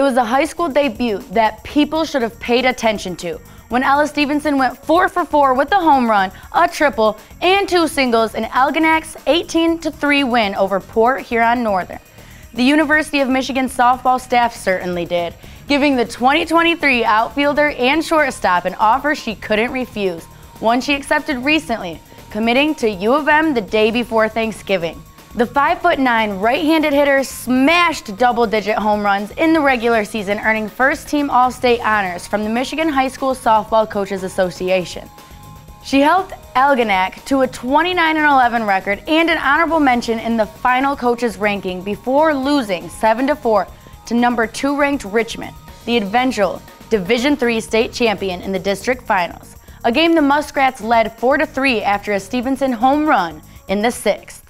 It was a high school debut that people should have paid attention to when Ella Stephenson went 4 for 4 with a home run, a triple, and two singles in Algonac's 18 3 win over Port Huron Northern. The University of Michigan softball staff certainly did, giving the 2023 outfielder and shortstop an offer she couldn't refuse, one she accepted recently, committing to U of M the day before Thanksgiving. The 5'9 right handed hitter smashed double digit home runs in the regular season, earning first team All State honors from the Michigan High School Softball Coaches Association. She helped Algonac to a 29 11 record and an honorable mention in the final coaches ranking before losing 7 4 to number 2 ranked Richmond, the eventual Division III state champion in the district finals. A game the Muskrats led 4 3 after a Stephenson home run in the 6th.